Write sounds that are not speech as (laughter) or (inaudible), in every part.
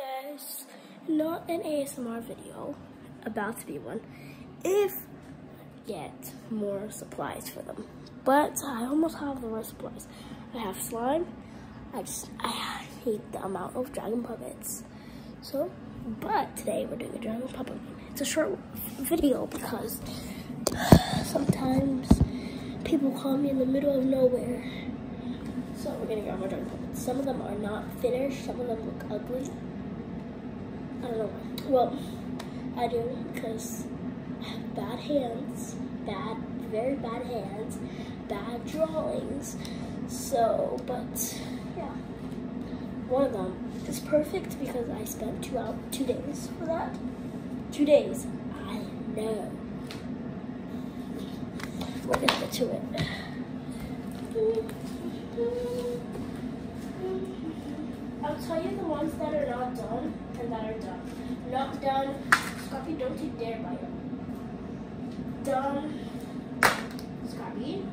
guys, not an ASMR video, about to be one, if get more supplies for them. But I almost have the right supplies. I have slime, I just, I hate the amount of dragon puppets. So, but today we're doing a dragon puppet. It's a short video because sometimes people call me in the middle of nowhere. So we're gonna grab our dragon puppets. Some of them are not finished, some of them look ugly. I don't know. Well, I do because I have bad hands, bad, very bad hands, bad drawings. So, but yeah, one of them is perfect because I spent two out two days for that. Two days. I know. We're gonna get to it. I'll tell you the ones that are not done and that are done. Not done. Scrappy, don't you dare bite it. Done. Scrappy.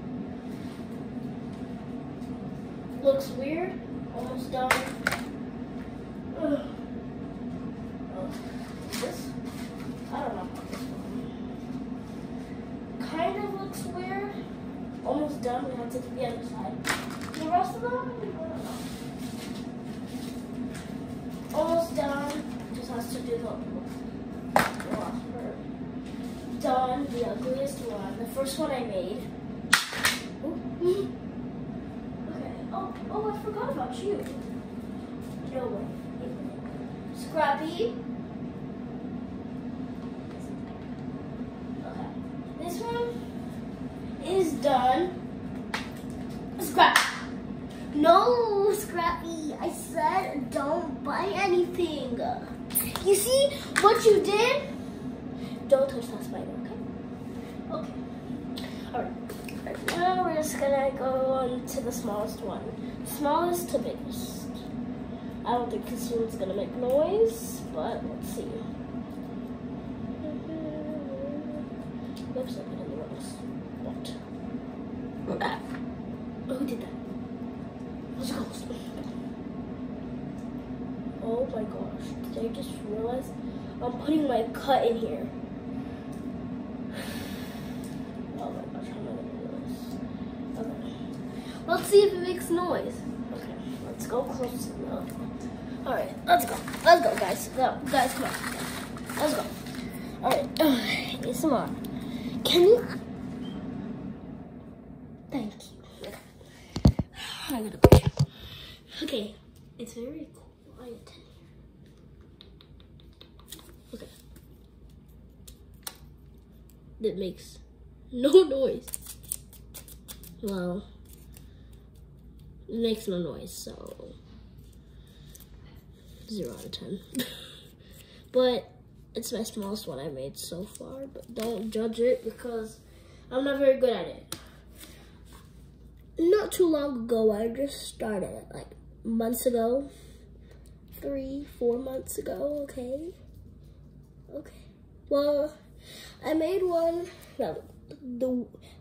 Looks weird. Almost done. Ugh. Oh, this? I don't know. Kind of looks weird. Almost done. We have to the other side. The rest of them, I don't know almost done. Just has to do the done. The ugliest one. The first one I made. Oh, okay. Oh, oh, I forgot about you. No way. Scrappy. Okay. This one is done. Scrap. No, Scrappy. I said don't buy anything. You see what you did? Don't touch that spider, okay? Okay. Now we're just gonna go on to the smallest one. Smallest to biggest. I don't think this one's gonna make noise, but let's see. Oops, I put in the wrong spot. Ah. Who did that? Let's go. Oh my gosh. Did I just realize I'm putting my cut in here? Oh my gosh, how am I gonna do this? Okay. Let's see if it makes noise. Okay, go enough. Alright, let's go. Let's go, guys. Go, guys, come on. Let's go. Alright, ASMR. Can you? Thank you. I'm gonna push. Okay, it's very quiet in here. Okay. That makes no (laughs) noise. Well, it makes no noise, so zero out of ten. (laughs) but it's my smallest one I made so far, but don't judge it because I'm not very good at it not too long ago, I just started it, like months ago, three, four months ago, okay? Okay. Well, I made one that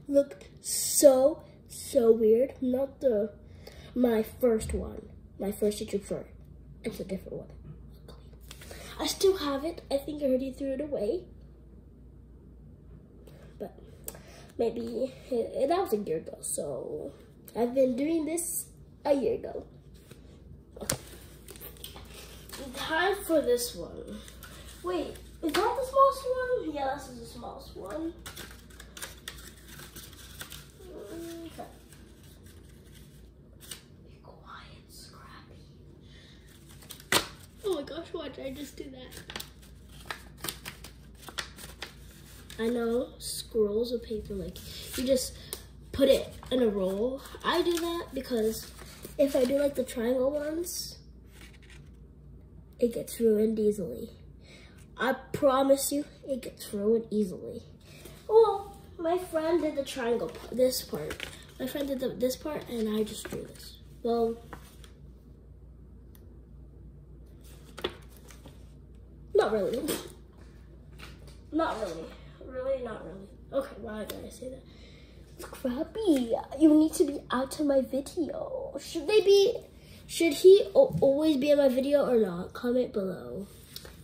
looked so, so weird. Not the, my first one, my first YouTube short. It's a different one. I still have it. I think I already threw it away. But maybe, it, that was a year ago, so I've been doing this a year ago. Time for this one. Wait, is that the smallest one? Yeah, this is the smallest one. Okay. Be quiet, Scrappy. Did I just do that? I know scrolls of paper, like, you just put it in a roll. I do that because if I do like the triangle ones, it gets ruined easily. I promise you, it gets ruined easily. Well, my friend did the triangle, this part. My friend did the, this part, and I just drew this. Well, not really. Not really. Really, not really. Okay, why did I say that? Scrappy, you need to be out of my video. Should they be Should he always be in my video or not? Comment below,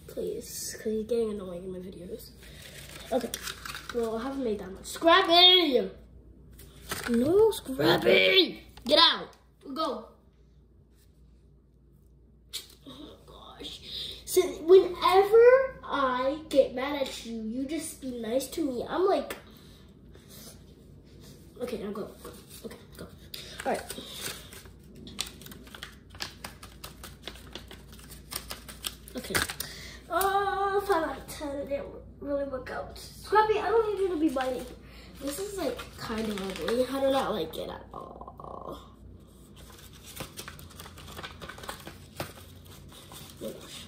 please, because he's getting annoying in my videos. Okay, well, I haven't made that much. Scrappy! No, Scrappy! Get out! Go! Oh gosh. So whenever I get mad at you, you just be nice to me. I'm like, okay, now go. go. Okay, go. All right. Okay. Oh, five out of ten. It didn't really work out. Scrappy, I don't need you to be biting. This is like kind of ugly. I do not like it at all. Oh gosh.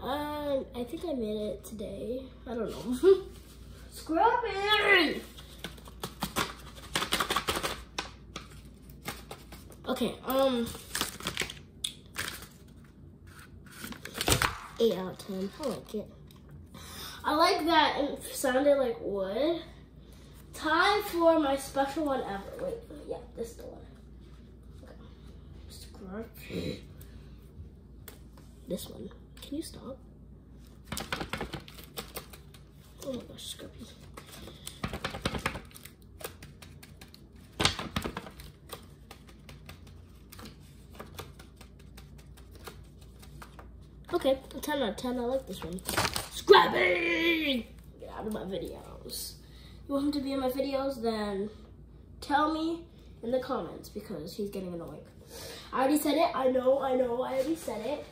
Um, I think I made it today. I don't know. (laughs) Scrappy! Okay, um, 8 out of 10. I like it. I like that it sounded like wood. Time for my special one ever. Wait, yeah, this is the one. Okay. (laughs) This one. Can you stop? Oh my gosh, Scruffy. Okay, 10 out of 10. I like this one. Scrappy! Get out of my videos. You want him to be in my videos? Then tell me in the comments because he's getting annoying. I already said it. I know, I know, I already said it.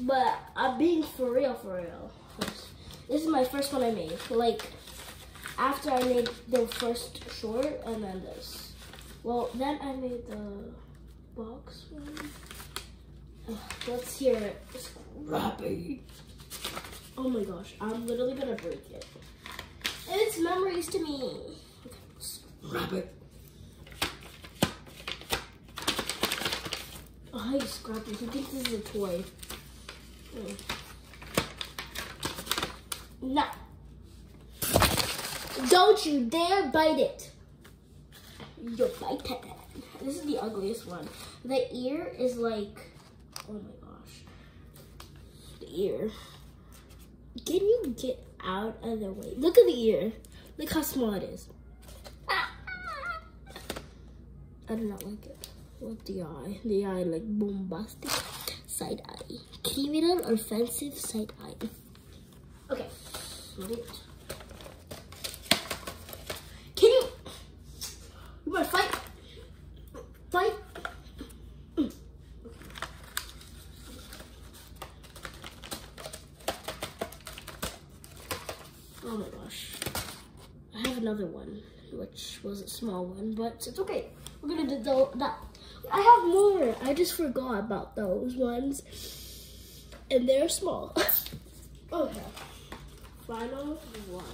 But I'm being for real, for real. This is my first one I made. Like, after I made the first short and then this. Well, then I made the box one. Let's hear it. Scrappy. Oh my gosh, I'm literally gonna break it. It's memories to me. Okay, scrap Oh, hi, Scrappy. He thinks this is a toy. Mm. No. Don't you dare bite it. You bite it. This is the ugliest one. The ear is like Oh my gosh. The ear. Can you get out of the way? Look at the ear. Look how small it is. Ah. I do not like it. What the eye? The eye like bombastic side eye. Criminal offensive side eye. Okay. Can you? You wanna fight? Fight? Oh my gosh. I have another one, which was a small one, but it's okay. We're gonna do that. I have more. I just forgot about those ones. And they're small. (laughs) okay. Final one.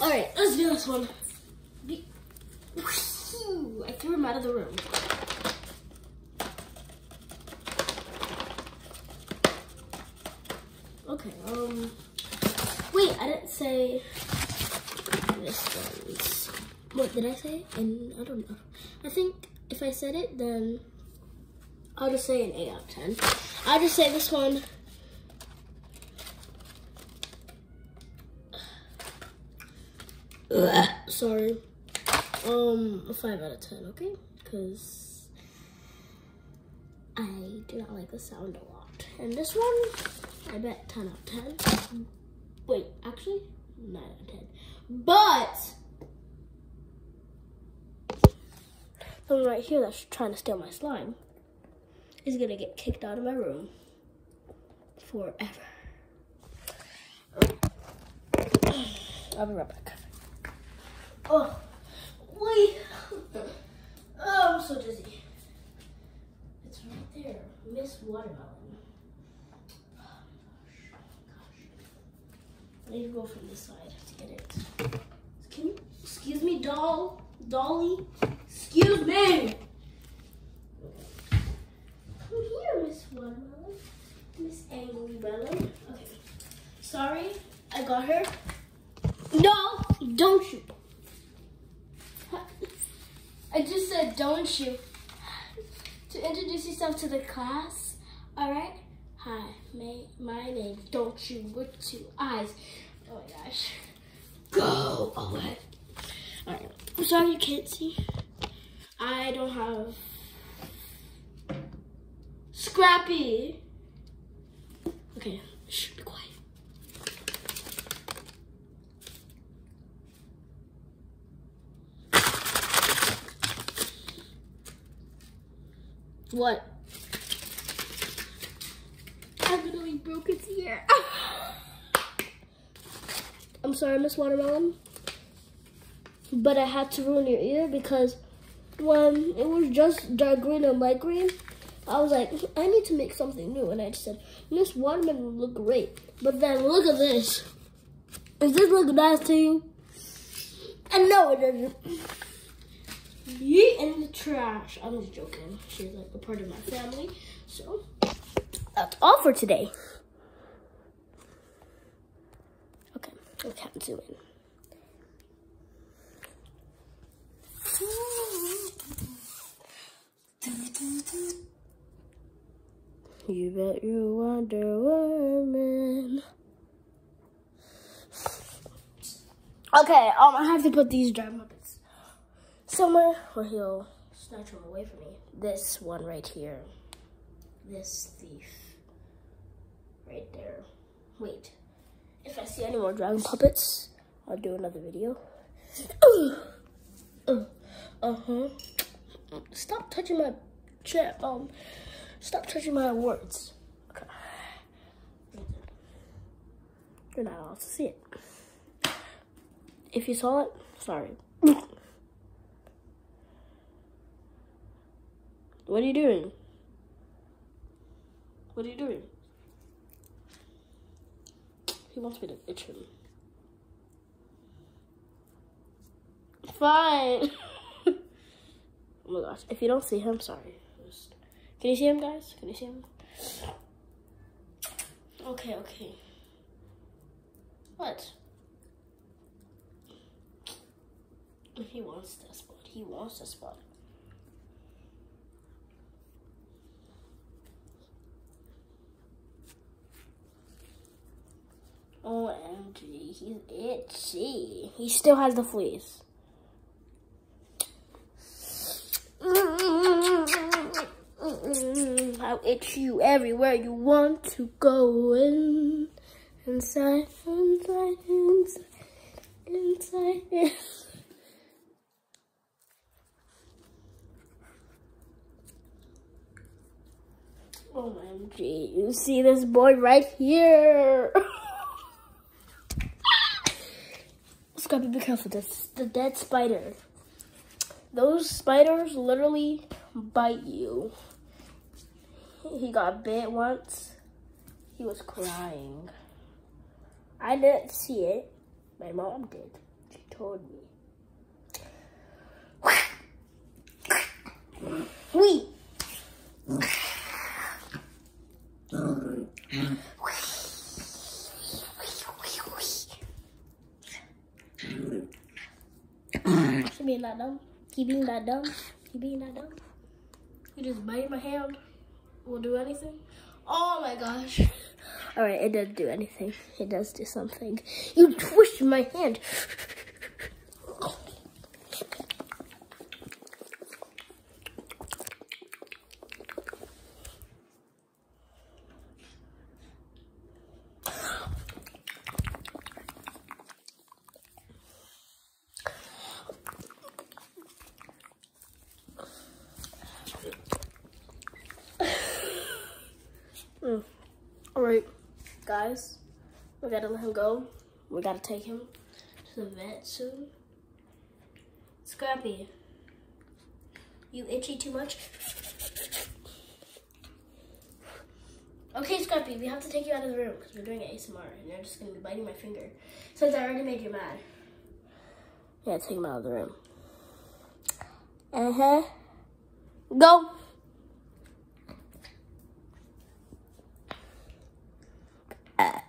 All right, let's do this one. I threw him out of the room. Okay, um, wait, I didn't say this one's, what did I say? And I don't know. I think if I said it, then I'll just say an 8 out of 10. I'll just say this one. Sorry um a five out of ten, okay? Because I do not like the sound a lot. And this one, I bet 10 out of 10. Wait, actually, 9 out of 10. But someone right here that's trying to steal my slime is gonna get kicked out of my room forever. I'll be right back. Oh. Wait. Oh, I'm so dizzy. It's right there. Miss Watermelon. Oh gosh. I need to go from this side to get it. Can you, excuse me, doll? Dolly? Excuse me! Bella. Okay. Sorry, I got her. No, don't you. I just said don't you. To introduce yourself to the class, all right? Hi, my, my name, don't you, with two eyes. Oh my gosh. Go away. All right, I'm sorry you can't see. I don't have Scrappy. Okay, shh, be quiet. What? I literally broke its ear. (sighs) I'm sorry, Miss Watermelon. But I had to ruin your ear because when it was just dark green and light green, I was like, I need to make something new. And I just said, this Watermelon would look great. But then look at this. Does this look nice to you? And no, it doesn't. Yeet in the trash. I'm just joking. She's like a part of my family. So that's all for today. Okay, I can't zoom in. You bet you Wonder Woman. Okay, um, I have to put these dry puppets somewhere where he'll snatch them away from me. This one right here. This thief. Right there. Wait. If I see any more dragon puppets, I'll do another video. (clears throat) Uh-huh. Stop touching my chat. Um, stop touching my words. Okay. You're not allowed to see it. If you saw it, sorry. What are you doing? What are you doing? He wants me to itch him. Fine. (laughs) oh my gosh. If you don't see him, sorry. Just... Can you see him, guys? Can you see him? Okay, okay. What? He wants this spot. He wants this spot. OMG, he's itchy. He still has the fleas. Itch you everywhere you want to go in. Inside, inside, inside, inside. (laughs) OMG, you see this boy right here. (laughs) Scrappy, be careful. This the dead spider. Those spiders literally bite you. He got bit once. He was crying. I didn't see it. My mom did. She told me. Wee. being that dumb. He being that dumb. He being that dumb. He just bite my hand. Will do anything. Oh my gosh. All right, it doesn't do anything. It does do something. You twist my hand. Mm. All right, guys, we gotta let him go. We gotta take him to the vet soon. Scrappy, you itchy too much? Okay, Scrappy, we have to take you out of the room because we're doing ASMR and you're just gonna be biting my finger since I already made you mad. Yeah, take him out of the room. Uh-huh. Go.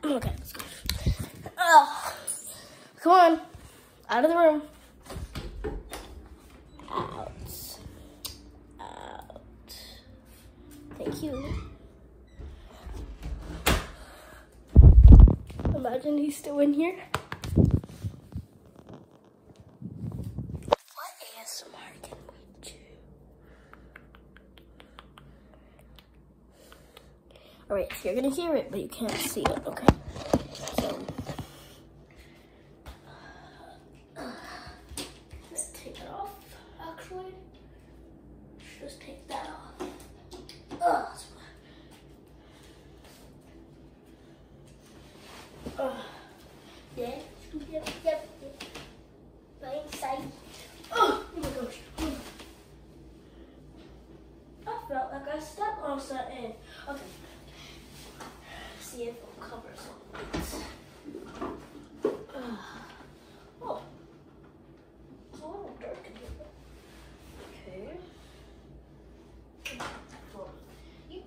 Okay, let's go. Ugh. Come on. Out of the room. Out. Out. Thank you. Imagine he's still in here. What ASMR? Alright, so you're gonna hear it, but you can't see it, okay? So let's take it off, actually. Just take that off. Ugh. Ugh. Yeah, yep, yep, yep. By inside. Oh, oh my gosh. I felt like I stepped on something. Okay. See if it'll cover some of it. Ugh. Oh. It's a little dark in here. Okay. Well, you-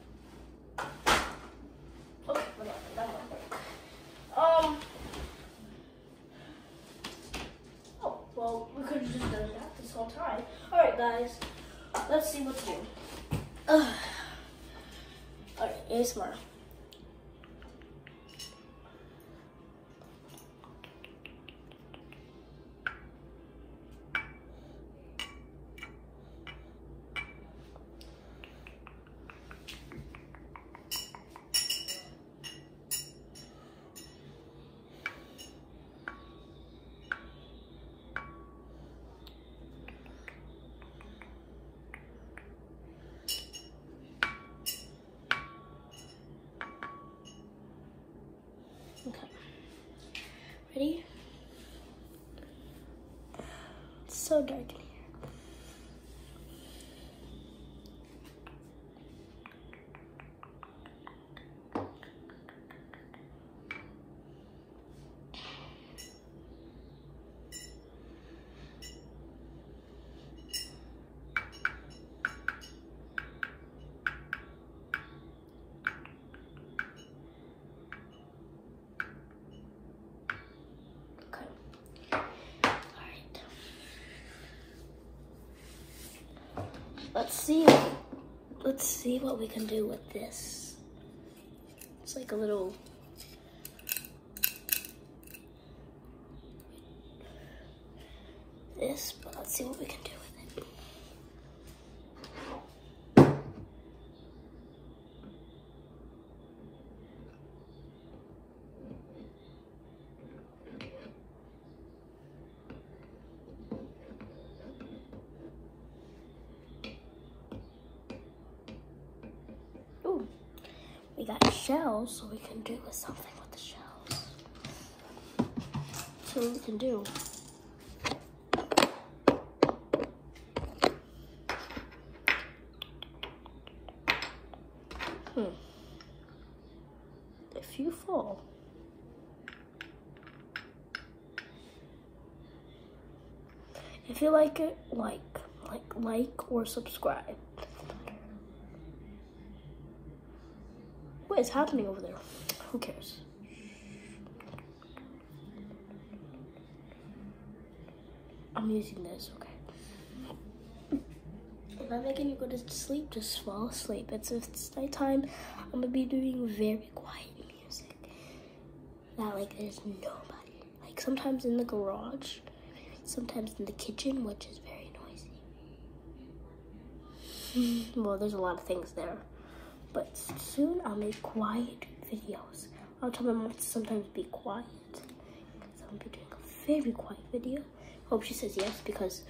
Okay, whatever. That might work. Um. Oh, well, we could have just done that this whole time. Alright, guys. Let's see what to do. Alright, ASMR. Okay. Ready? It's so dark in here. Okay. Alright. Let's see. Let's see what we can do with this. It's like a little. This, but let's see what we can do with it. Ooh, we got so we can do something with the shells. So we can do. Hmm. If you fall, if you like it, like, like, like, or subscribe. Is happening over there? Who cares? I'm using this, okay. If I'm making you go to sleep, just fall asleep. It's it's nighttime, I'm gonna be doing very quiet music. Not like there's nobody. Like sometimes in the garage, sometimes in the kitchen, which is very noisy. (laughs) well, there's a lot of things there. But soon I'll make quiet videos. I'll tell my mom to sometimes be quiet. Because gonna be doing a very quiet video. Hope she says yes because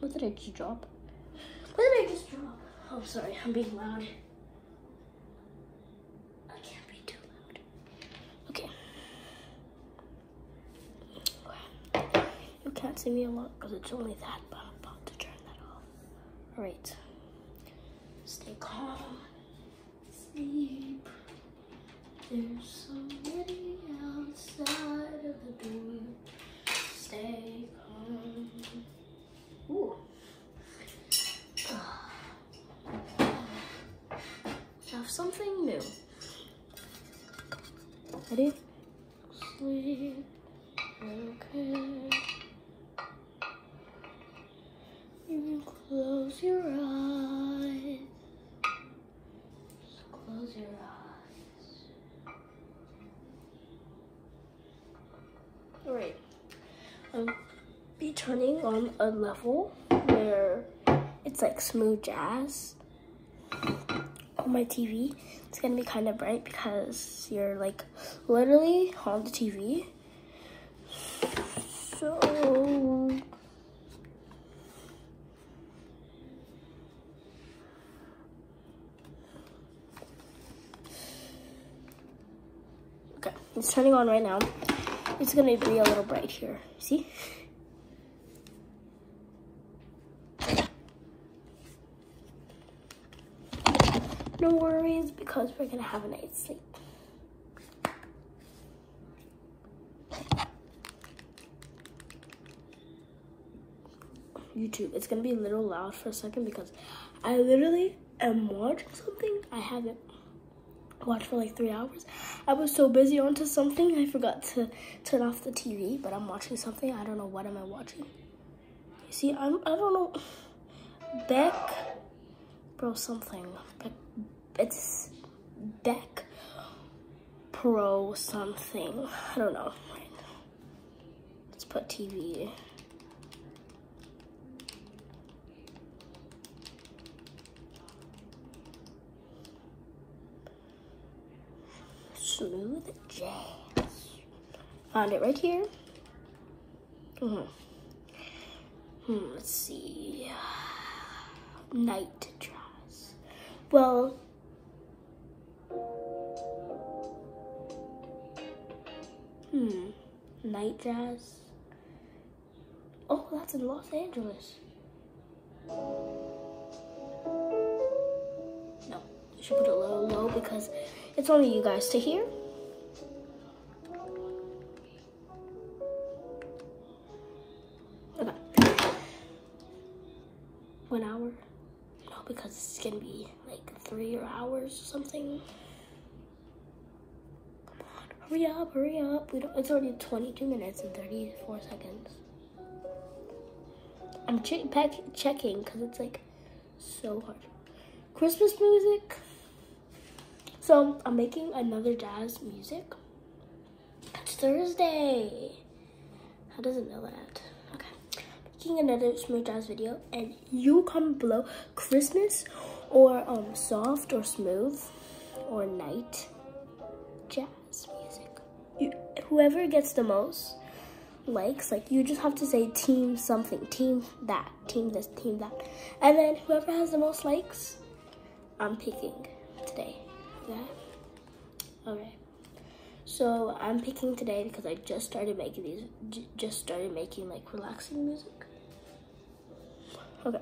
what did I just drop? What did I just drop? Oh sorry, I'm being loud. I can't be too loud. Okay. You can't see me a lot because it's only that, but I'm about to turn that off. Alright. Stay calm. Sleep. There's somebody outside of the door. Stay calm. Ooh. (sighs) Have something new. Ready? Sleep. Okay. You can close your eyes. Just close your eyes. Alright. I'll um, be turning on a level where it's like smooth jazz on my TV. It's gonna be kind of bright because you're like literally on the TV. So Okay, it's turning on right now. It's gonna be a little bright here. See? No worries because we're gonna have a night's sleep. YouTube. It's gonna be a little loud for a second because I literally am watching something I haven't watched for like three hours. I was so busy onto something I forgot to turn off the TV, but I'm watching something. I don't know what am I watching. You see, I'm I don't know. Beck, bro, something. Beck, it's Beck Pro something. I don't know. Let's put TV. Smooth Jazz. Found it right here. Mm hmm. Hmm, let's see. Night Jazz. Well, hmm, Night Jazz. Oh, that's in Los Angeles. No, you should put it a little low because it's only you guys to hear. Okay. One hour? No, because it's gonna be like three hours or something. Come on, hurry up, hurry up. We don't, it's already 22 minutes and 34 seconds. I'm che checking because it's like so hard. Christmas music. So I'm making another jazz music. It's Thursday. How does it know that? Okay. Making another smooth jazz video and you comment below Christmas or um soft or smooth or night jazz music. You, whoever gets the most likes, like you just have to say team something, team that, team this, team that. And then whoever has the most likes, I'm picking today. Yeah. Okay. So I'm picking today because I just started making these, just started making like relaxing music. Okay.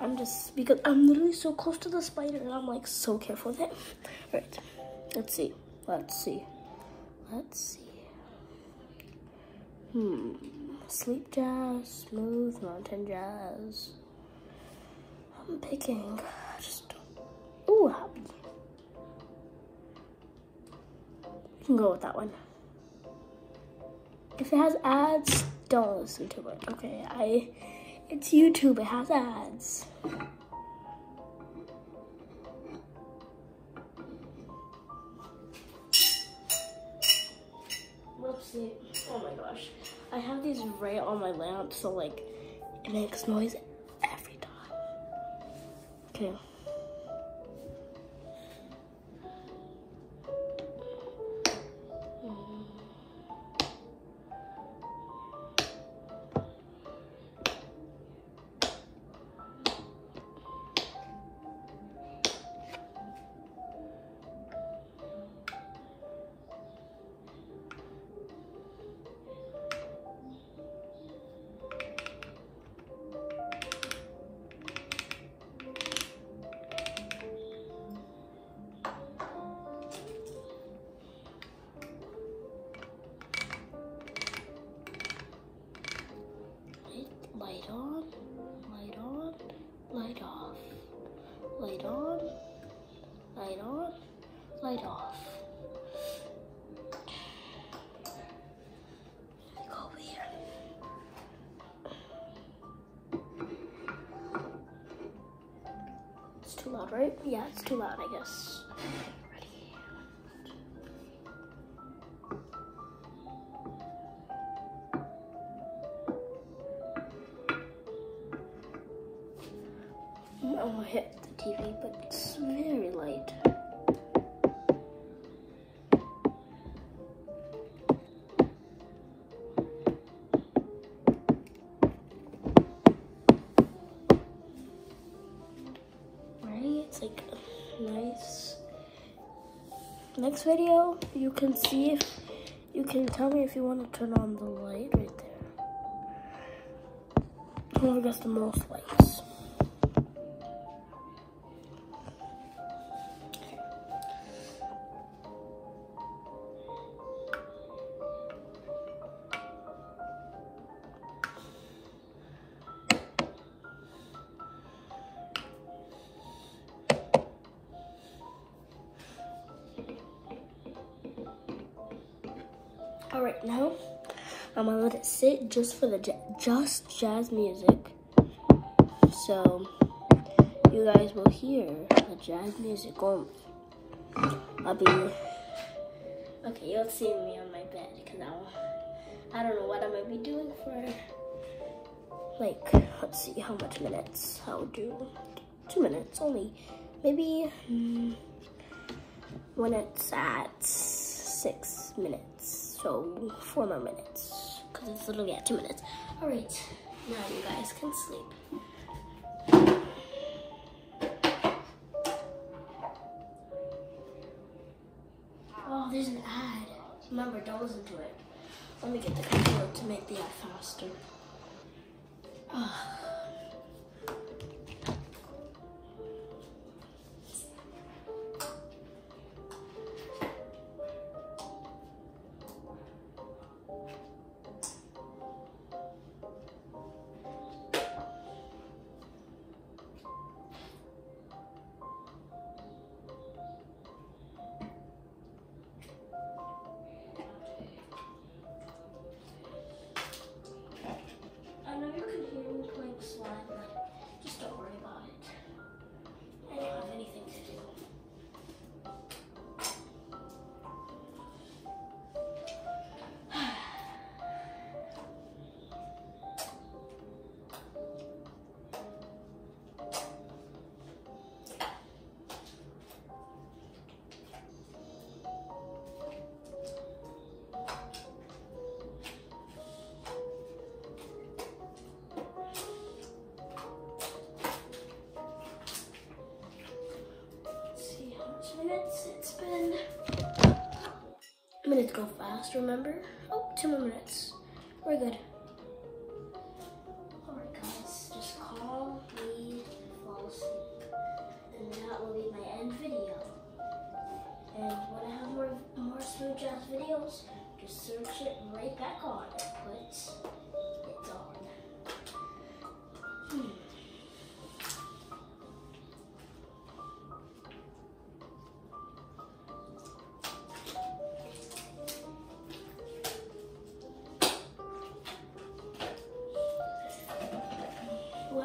I'm just, because I'm literally so close to the spider and I'm like so careful with it. All right. Let's see. Let's see. Let's see. Hmm. Sleep jazz, smooth mountain jazz. I'm picking. I just. Ooh, happy. We can go with that one. If it has ads, don't listen to it. Okay, I. It's YouTube. It has ads. Oh my gosh. I have these right on my lamp, so like it makes noise every time. Okay. Right? Yeah, it's too loud, I guess. Next video, you can see if you can tell me if you want to turn on the light right there. Whoever gets the most I'm gonna let it sit just for the just jazz music. So you guys will hear the jazz music only. I'll be okay. You'll see me on my bed because I'll. I don't know what I'm gonna be doing for like. Let's see how much minutes I'll do. Two minutes only. Maybe mm, when it's at six minutes. So four more minutes because it's literally at two minutes. All right, now you guys can sleep. Oh, there's an ad. Remember, don't listen to it. Let me get the controller to make the ad faster. Oh. Minutes remember? Oh, two more minutes.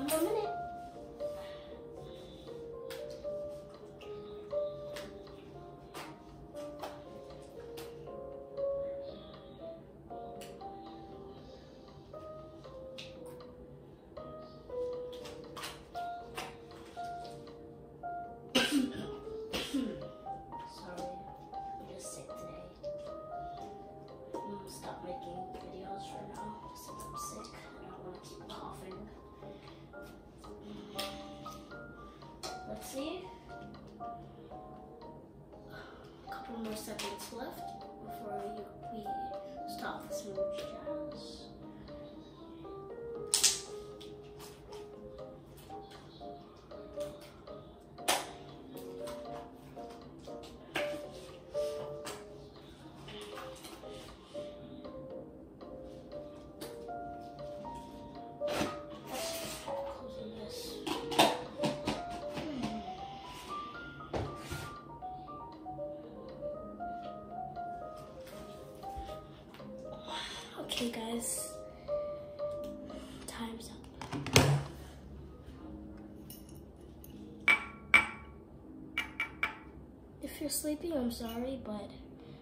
One minute. Time's up. If you're sleeping, I'm sorry, but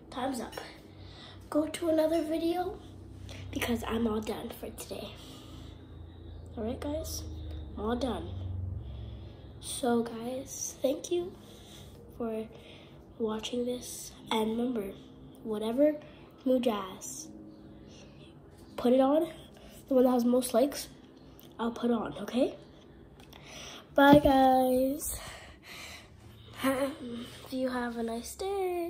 time's up. Go to another video because I'm all done for today. All right, guys, I'm all done. So, guys, thank you for watching this. And remember, whatever Mujazz put it on, the one that has most likes, I'll put on, okay? Bye, guys. (laughs) Do you have a nice day?